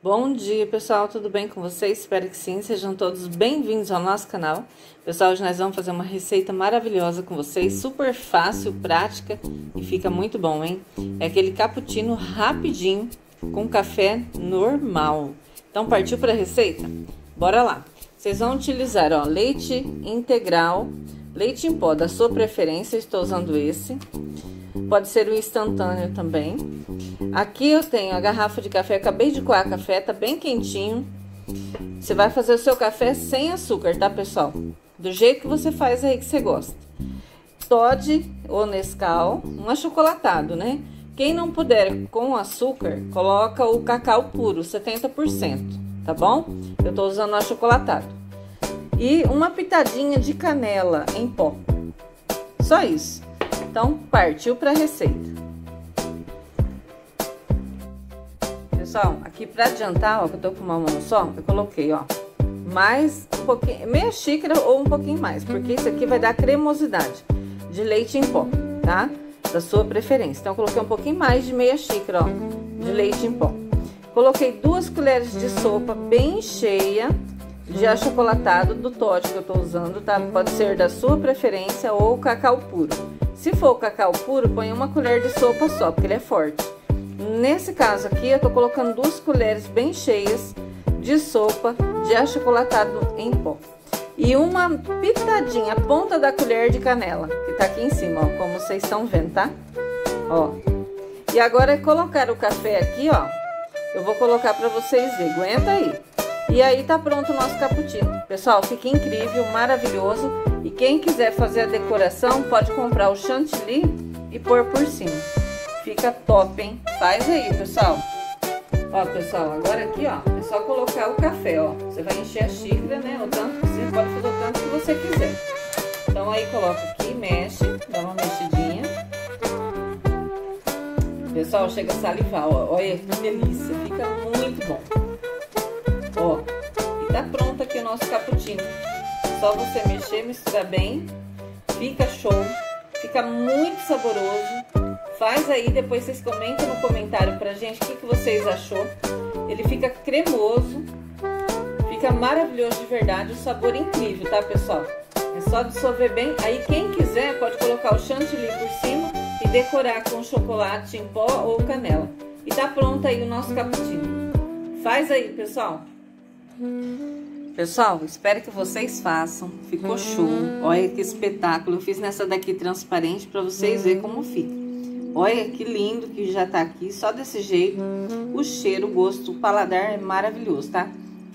Bom dia pessoal, tudo bem com vocês? Espero que sim, sejam todos bem-vindos ao nosso canal. Pessoal, hoje nós vamos fazer uma receita maravilhosa com vocês, super fácil, prática e fica muito bom, hein? É aquele cappuccino rapidinho com café normal. Então partiu para a receita? Bora lá! Vocês vão utilizar ó, leite integral, leite em pó da sua preferência, estou usando esse. Pode ser o instantâneo também. Aqui eu tenho a garrafa de café, acabei de coar café, tá bem quentinho. Você vai fazer o seu café sem açúcar, tá, pessoal? Do jeito que você faz aí que você gosta. Todd ou Nescau, um achocolatado, né? Quem não puder com açúcar, coloca o cacau puro, 70%, tá bom? Eu tô usando o achocolatado. E uma pitadinha de canela em pó. Só isso. Então, partiu para a receita. Pessoal, aqui para adiantar, ó, que eu tô com uma mão só, eu coloquei, ó, mais um pouquinho, meia xícara ou um pouquinho mais, porque isso aqui vai dar cremosidade de leite em pó, tá? Da sua preferência. Então, eu coloquei um pouquinho mais de meia xícara, ó, de leite em pó. Coloquei duas colheres de sopa bem cheia de achocolatado do Tote que eu tô usando, tá? Pode ser da sua preferência ou cacau puro. Se for cacau puro, põe uma colher de sopa só, porque ele é forte. Nesse caso aqui, eu tô colocando duas colheres bem cheias de sopa de achocolatado em pó. E uma pitadinha, a ponta da colher de canela, que tá aqui em cima, ó, como vocês estão vendo, tá? Ó. E agora é colocar o café aqui, ó. Eu vou colocar para vocês verem. Aguenta aí. E aí tá pronto o nosso cappuccino. Pessoal, fica incrível, maravilhoso. E quem quiser fazer a decoração, pode comprar o chantilly e pôr por cima. Fica top, hein? Faz aí, pessoal. Ó, pessoal, agora aqui, ó, é só colocar o café, ó. Você vai encher a xícara, né? O tanto que você pode fazer o tanto que você quiser. Então aí coloca aqui, mexe, dá uma mexidinha. Pessoal, chega a salivar, ó. Olha que delícia, fica muito bom. Ó, e tá pronto aqui o nosso cappuccino. Só você mexer, misturar bem, fica show, fica muito saboroso. Faz aí, depois vocês comentam no comentário pra gente o que, que vocês achou. Ele fica cremoso, fica maravilhoso de verdade, o sabor incrível, tá pessoal? É só dissolver bem. Aí quem quiser pode colocar o chantilly por cima e decorar com chocolate em pó ou canela. E tá pronto aí o nosso cappuccino. Faz aí, pessoal. Pessoal, espero que vocês façam. Ficou show. Olha que espetáculo. Eu fiz nessa daqui transparente para vocês verem como fica. Olha que lindo que já tá aqui. Só desse jeito. O cheiro, o gosto, o paladar é maravilhoso, tá?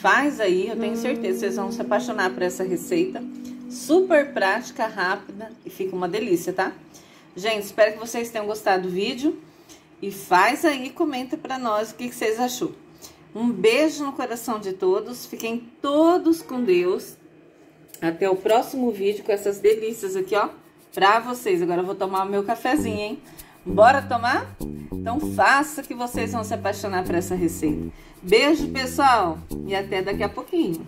Faz aí, eu tenho certeza que vocês vão se apaixonar por essa receita. Super prática, rápida e fica uma delícia, tá? Gente, espero que vocês tenham gostado do vídeo. E faz aí, comenta pra nós o que, que vocês achou. Um beijo no coração de todos. Fiquem todos com Deus. Até o próximo vídeo com essas delícias aqui, ó, pra vocês. Agora eu vou tomar meu cafezinho, hein? Bora tomar? Então faça que vocês vão se apaixonar por essa receita. Beijo, pessoal, e até daqui a pouquinho.